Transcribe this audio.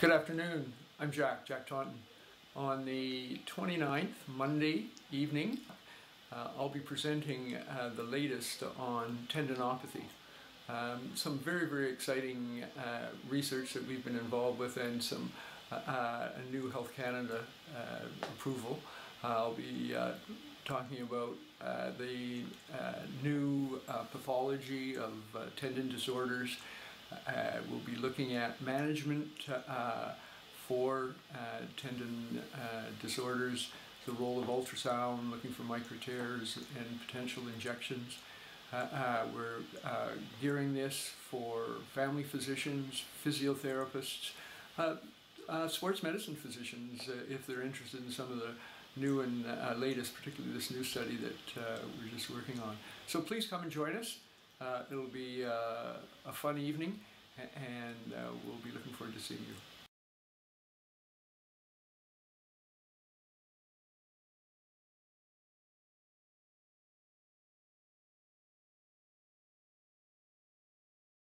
Good afternoon. I'm Jack, Jack Taunton. On the 29th, Monday evening, uh, I'll be presenting uh, the latest on tendinopathy. Um, some very, very exciting uh, research that we've been involved with and some uh, uh, new Health Canada uh, approval. I'll be talking about the new pathology of tendon disorders uh, we'll be looking at management uh, for uh, tendon uh, disorders, the role of ultrasound, looking for micro tears and potential injections. Uh, uh, we're gearing this for family physicians, physiotherapists, sports medicine physicians, if they're interested in some of the new and latest, particularly this new study that we're just working on. So please come and join us. It'll be fun evening, and uh, we'll be looking forward to seeing you.